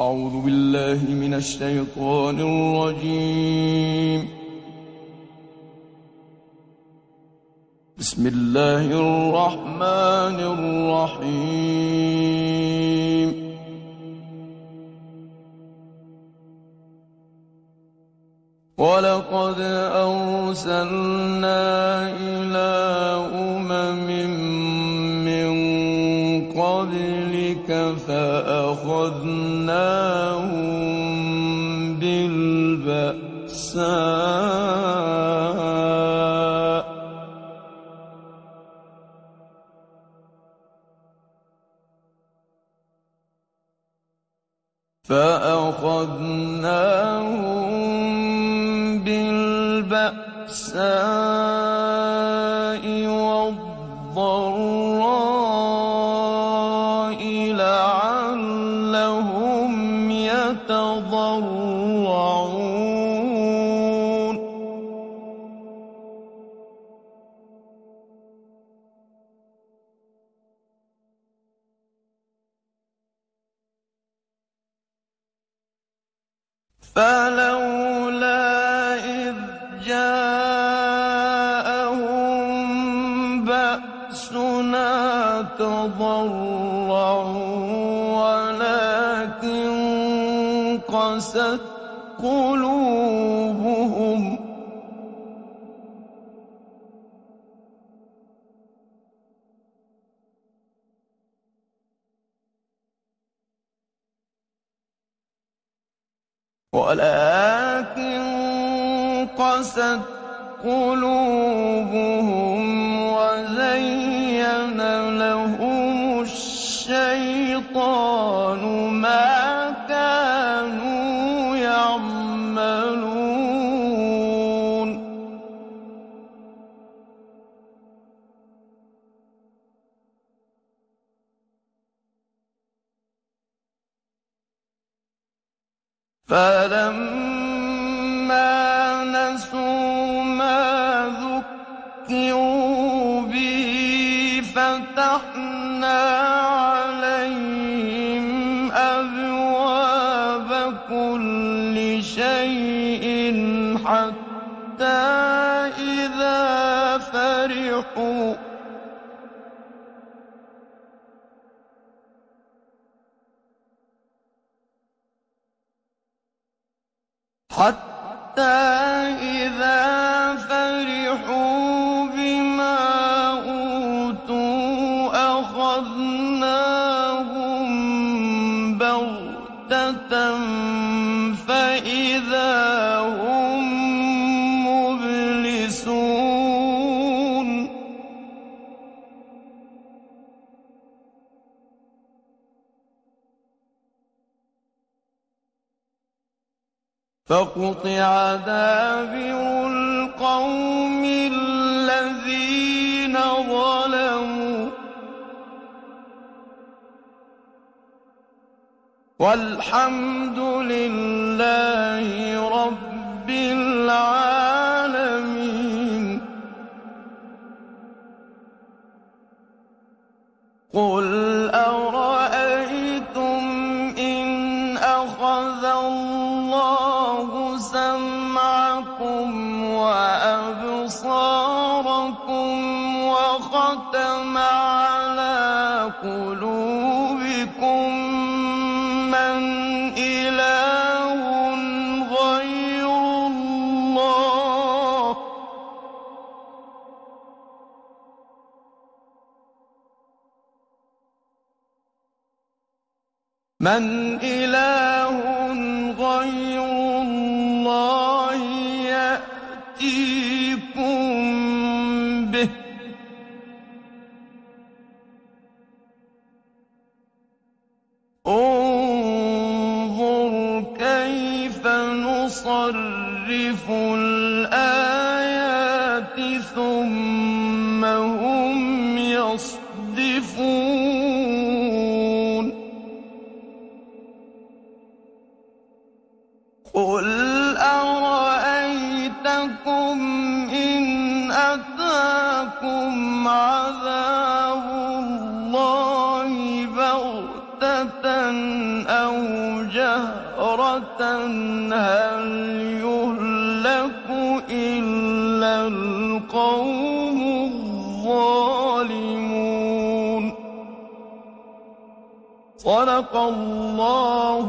أعوذ بالله من الشيطان الرجيم. بسم الله الرحمن الرحيم. ولقد أرسلنا إلى أمم فأخذناهم بالبأساء. فأخذناهم بالبأساء والضراء. لعلهم يتضرعون فلولا إذ جاءهم بأسنا تضرعوا قست قلوبهم ولكن قست قلوبهم وزين لهم الشيطان ما فلما نسوا ما ذكروا به فتحنا عليهم أبواب كل شيء حتى إذا فرحوا. حتى إذا فرحوا بما أوتوا أخذناهم بغتة فإذا فقطع دابر القوم الذين ظلموا والحمد لله وختم على قلوبكم من إله غير الله. من إله غير نصرف الآيات ثم هم يصدفون. قل أرأيتكم إن أتاكم عذاب الله بغتة أو جهرة؟ هَلْ إِلَّا الْقَوْمُ الظَّالِمُونَ. صدق الله